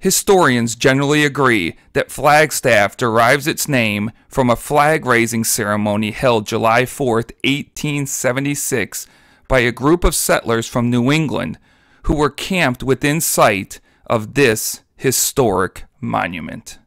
Historians generally agree that Flagstaff derives its name from a flag raising ceremony held July 4, 1876, by a group of settlers from New England who were camped within sight of this historic monument.